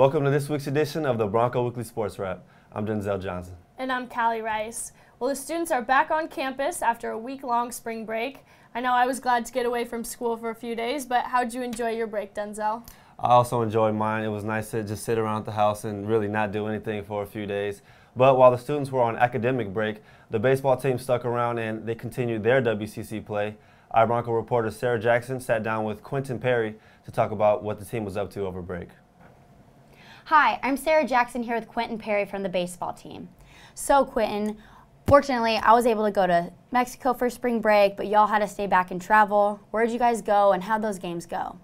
Welcome to this week's edition of the Bronco Weekly Sports Wrap. I'm Denzel Johnson. And I'm Cali Reis. Well, the students are back on campus after a week-long spring break. I know I was glad to get away from school for a few days, but how'd you enjoy your break, Denzel? I also enjoyed mine. It was nice to just sit around the house and really not do anything for a few days. But while the students were on academic break, the baseball team stuck around and they continued their WCC play. Our Bronco reporter Sarah Jackson sat down with Quinton Perry to talk about what the team was up to over break. Hi, I'm Sarah Jackson here with Quinton Perry from the baseball team. So Quinton, fortunately I was able to go to Mexico for spring break, but y'all had to stay back and travel. Where'd you guys go and how'd those games go?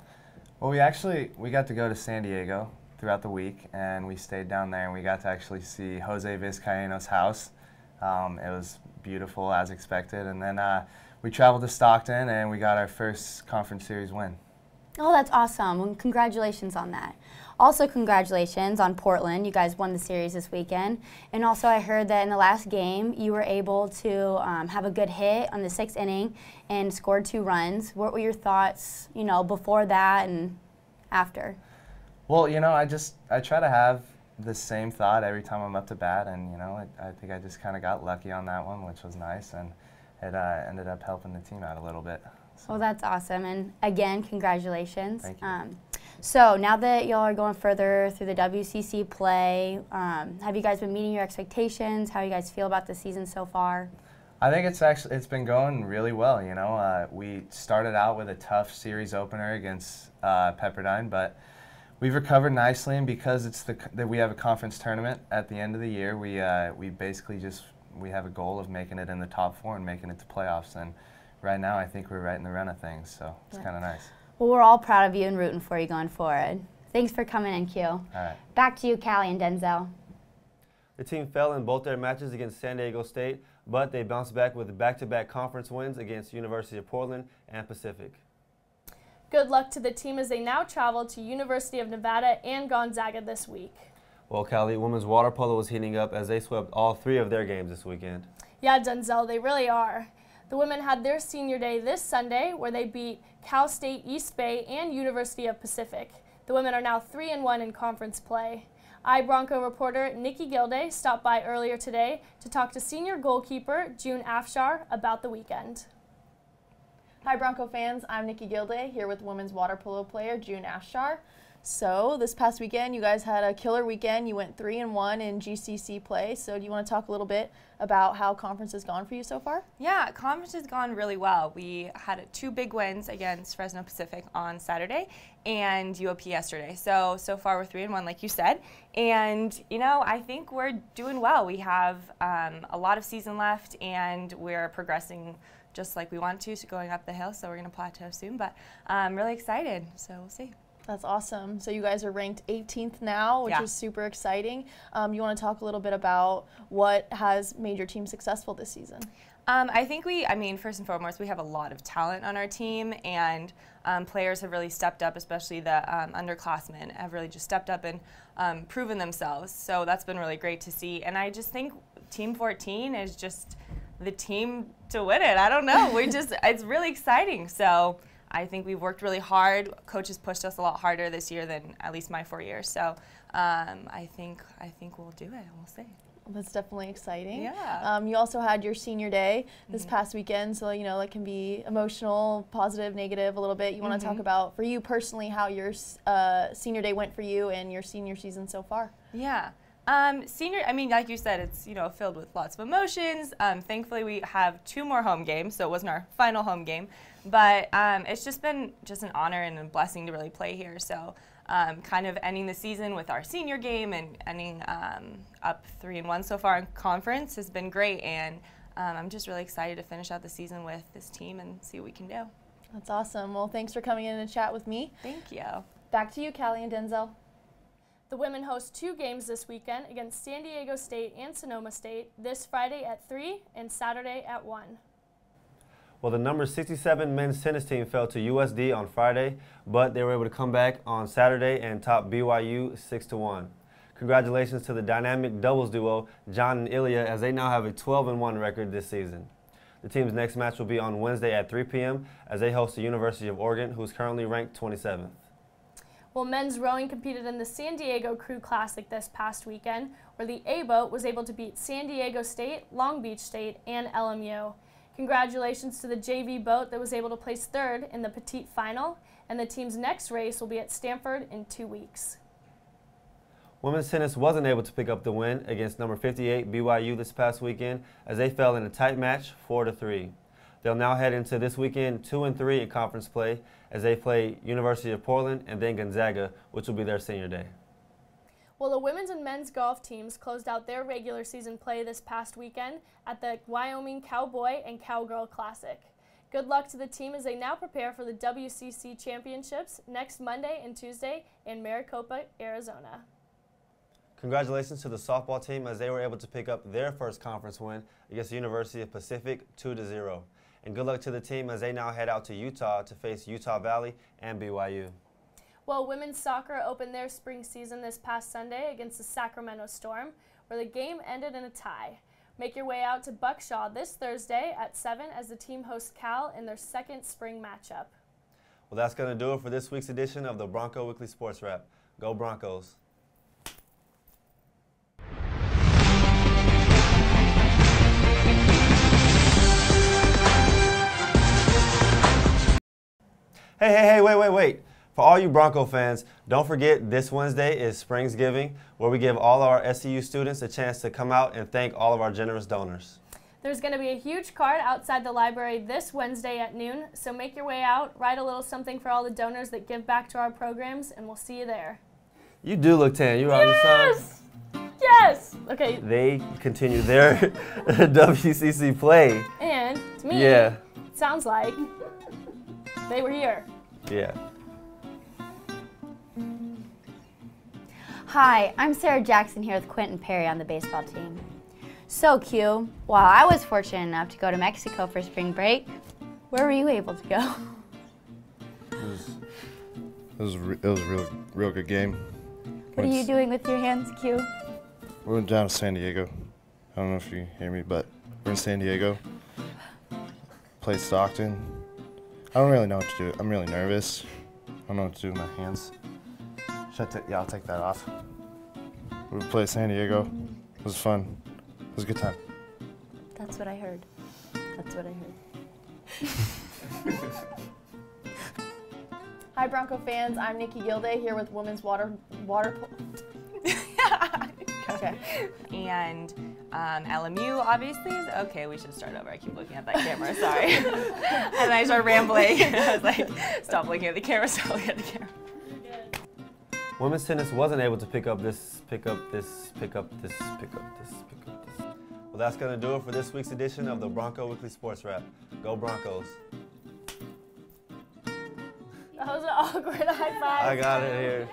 Well, we actually, we got to go to San Diego throughout the week and we stayed down there and we got to actually see Jose Vizcaino's house. Um, it was beautiful as expected and then uh, we traveled to Stockton and we got our first conference series win. Oh, that's awesome. Congratulations on that. Also, congratulations on Portland. You guys won the series this weekend. And also, I heard that in the last game, you were able to um, have a good hit on the sixth inning and scored two runs. What were your thoughts, you know, before that and after? Well, you know, I just, I try to have the same thought every time I'm up to bat. And, you know, I, I think I just kind of got lucky on that one, which was nice. And it uh, ended up helping the team out a little bit. So. Well, that's awesome. And again, congratulations. Thank you. Um, so now that y'all are going further through the WCC play, um, have you guys been meeting your expectations? How do you guys feel about the season so far? I think it's actually it's been going really well. You know, uh, we started out with a tough series opener against uh, Pepperdine, but we've recovered nicely. And because it's the that we have a conference tournament at the end of the year, we uh, we basically just we have a goal of making it in the top four and making it to playoffs. And right now, I think we're right in the run of things. So it's yeah. kind of nice. Well, we're all proud of you and rooting for you going forward. Thanks for coming in, Q. All right. Back to you, Cali and Denzel. The team fell in both their matches against San Diego State, but they bounced back with back-to-back -back conference wins against University of Portland and Pacific. Good luck to the team as they now travel to University of Nevada and Gonzaga this week. Well, Cali, women's water polo was heating up as they swept all three of their games this weekend. Yeah, Denzel, they really are. The women had their senior day this Sunday where they beat Cal State East Bay and University of Pacific. The women are now 3 and 1 in conference play. EYEBRONCO reporter Nici Gilday stopped by earlier today to talk to senior goalkeeper June Afshar about the weekend. Hi Bronco fans, I'm Nici Gilday here with women's water polo player June Afshar. So this past weekend, you guys had a killer weekend. You went three and one in GCC play. So do you want to talk a little bit about how conference has gone for you so far? Yeah, conference has gone really well. We had two big wins against Fresno Pacific on Saturday and UOP yesterday. So so far we're three and one, like you said. And you know, I think we're doing well. We have um, a lot of season left, and we're progressing just like we want to, so going up the hill. So we're going to plateau soon, but I'm really excited. So we'll see. That's awesome. So you guys are ranked 18th now, which yeah. is super exciting. Um, you want to talk a little bit about what has made your team successful this season? Um, I think we, I mean, first and foremost, we have a lot of talent on our team, and um, players have really stepped up, especially the um, underclassmen have really just stepped up and um, proven themselves. So that's been really great to see. And I just think Team 14 is just the team to win it. I don't know. we just, it's really exciting. So. I think we've worked really hard. Coaches pushed us a lot harder this year than at least my four years. So um, I think I think we'll do it. We'll see. That's definitely exciting. Yeah. Um, you also had your senior day this mm -hmm. past weekend, so you know that can be emotional, positive, negative, a little bit. You want to mm -hmm. talk about for you personally how your uh, senior day went for you and your senior season so far. Yeah. Um, senior, I mean, like you said, it's you know filled with lots of emotions. Um, thankfully, we have two more home games, so it wasn't our final home game, but um, it's just been just an honor and a blessing to really play here. So, um, kind of ending the season with our senior game and ending um, up three and one so far in conference has been great, and um, I'm just really excited to finish out the season with this team and see what we can do. That's awesome. Well, thanks for coming in and chat with me. Thank you. Back to you, Cali and Denzel. The women host two games this weekend against San Diego State and Sonoma State this Friday at 3 and Saturday at 1. Well, the number 67 men's tennis team fell to USD on Friday, but they were able to come back on Saturday and top BYU 6 to 1. Congratulations to the dynamic doubles duo, John and Ilya, as they now have a 12 and 1 record this season. The team's next match will be on Wednesday at 3 p.m. as they host the University of Oregon, who is currently ranked 27th. Well, men's rowing competed in the San Diego Crew Classic this past weekend, where the A boat was able to beat San Diego State, Long Beach State, and LMU. Congratulations to the JV boat that was able to place third in the petite final, and the team's next race will be at Stanford in two weeks. Women's tennis wasn't able to pick up the win against number 58 BYU this past weekend as they fell in a tight match 4 to 3. They'll now head into this weekend 2 and 3 in conference play as they play University of Portland and then Gonzaga, which will be their senior day. Well, the women's and men's golf teams closed out their regular season play this past weekend at the Wyoming Cowboy and Cowgirl Classic. Good luck to the team as they now prepare for the WCC Championships next Monday and Tuesday in Maricopa, Arizona. Congratulations to the softball team as they were able to pick up their first conference win against the University of Pacific 2 to 0. And good luck to the team as they now head out to Utah to face Utah Valley and BYU. Well, women's soccer opened their spring season this past Sunday against the Sacramento Storm, where the game ended in a tie. Make your way out to Buck Shaw this Thursday at 7 as the team hosts Cal in their second spring matchup. Well, that's going to do it for this week's edition of the Bronco Weekly Sports Wrap. Go Broncos! Hey, hey, hey, wait, wait, wait. For all you Bronco fans, don't forget this Wednesday is Springsgiving, where we give all our SCU students a chance to come out and thank all of our generous donors. There's going to be a huge card outside the library this Wednesday at noon, so make your way out, write a little something for all the donors that give back to our programs, and we'll see you there. You do look tan. You are yes! the sun. Yes! Okay. They continue their WCC play. And to me, yeah. sounds like they were here. Yeah. Hi, I'm Sarah Jackson here with Quinton Perry on the baseball team. So, Q, while I was fortunate enough to go to Mexico for spring break, where were you able to go? It was, it was, it was a real, real good game. What are you doing with your hands, Q? We went down to San Diego. I don't know if you hear me, but we're in San Diego. Played Stockton. I don't really know what to do. I'm really nervous. I don't know what to do with my hands. Should I yeah, I'll take that off. We played San Diego. It was fun. It was a good time. That's what I heard. That's what I heard. Hi, Bronco fans. I'm Nici Gilday here with Women's Water Water. okay. And um, LMU, obviously. Is, okay, we should start over. I keep looking at that camera. Sorry. and I start rambling. I was like, stop looking at the camera. Stop looking at the camera. Women's tennis wasn't able to pick up this, pick up this, pick up this, pick up this, pick up this. Well, that's going to do it for this week's edition of the Bronco Weekly Sports Wrap. Go Broncos. That was an awkward high five. I got it here.